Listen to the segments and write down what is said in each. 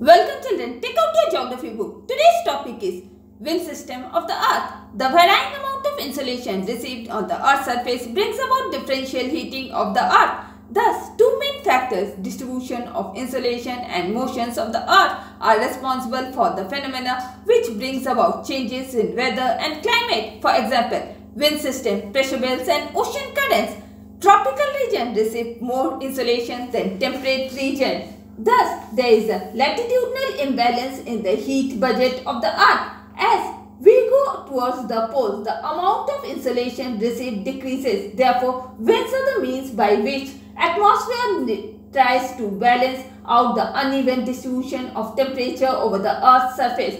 Welcome children, take out your geography book. Today's topic is wind system of the earth. The varying amount of insolation received on the earth's surface brings about differential heating of the earth. Thus, two main factors, distribution of insolation and motions of the earth are responsible for the phenomena which brings about changes in weather and climate. For example, wind system, pressure belts and ocean currents. Tropical region receive more insolation than temperate region. Thus, there is a latitudinal imbalance in the heat budget of the earth. As we go towards the poles, the amount of insolation received decreases. Therefore, winds are the means by which atmosphere tries to balance out the uneven distribution of temperature over the earth's surface.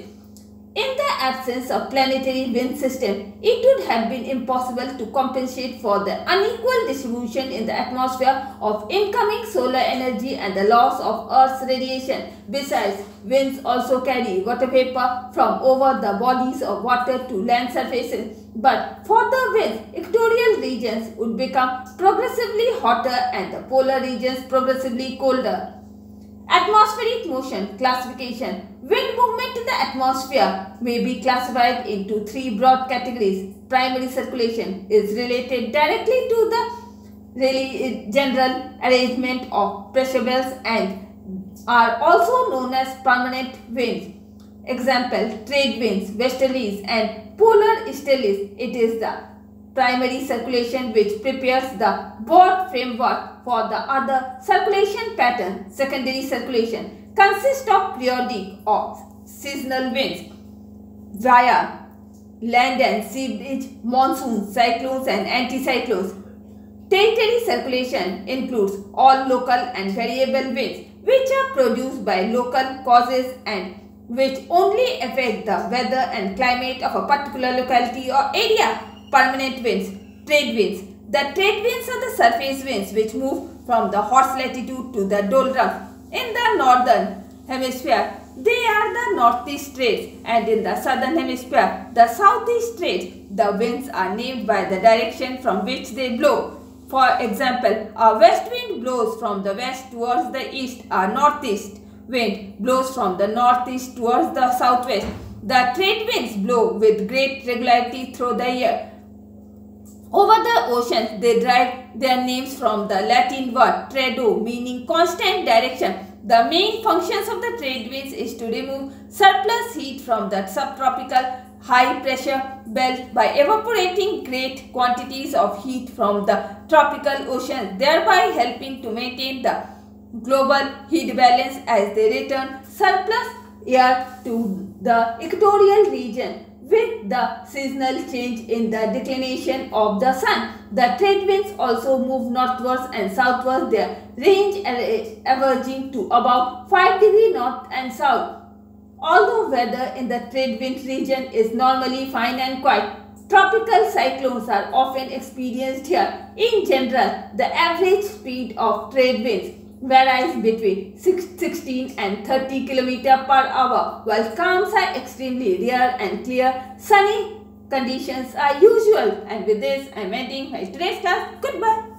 In the absence of planetary wind system, it would have been impossible to compensate for the unequal distribution in the atmosphere of incoming solar energy and the loss of Earth's radiation. Besides, winds also carry water vapor from over the bodies of water to land surfaces. But for the winds, equatorial regions would become progressively hotter and the polar regions progressively colder. Atmospheric motion classification. Wind movement in the atmosphere may be classified into three broad categories. Primary circulation is related directly to the really eh, general arrangement of pressure belts and are also known as permanent winds. Example, trade winds, westerlies and polar easterlies. It is the primary circulation which prepares the broad framework for the other circulation pattern. Secondary circulation consists of periodic or seasonal winds via land and sea breeze, monsoons, cyclones and anticyclones. Tertiary circulation includes all local and variable winds which are produced by local causes and which only affect the weather and climate of a particular locality or area permanent winds, trade winds. The trade winds are the surface winds which move from the horse latitude to the doldrums. In the northern hemisphere, they are the northeast trades and in the southern hemisphere, the southeast trades. The winds are named by the direction from which they blow. For example, a west wind blows from the west towards the east. A northeast wind blows from the northeast towards the southwest. The trade winds blow with great regularity through the year. Over the oceans, they derive their names from the Latin word trado, meaning constant direction. The main functions of the trade winds is to remove surplus heat from the subtropical high pressure belt by evaporating great quantities of heat from the tropical oceans, thereby helping to maintain the global heat balance as they return surplus air to the equatorial region with the seasonal change in the declination of the sun. The trade winds also move northwards and southwards, their range averaging to about 5 degree north and south. Although weather in the trade wind region is normally fine and quiet, tropical cyclones are often experienced here. In general, the average speed of trade winds varies between 16 and 30 km per hour, while calms are extremely rare and clear. Sunny conditions are usual. And with this, I am ending my today's class. Goodbye.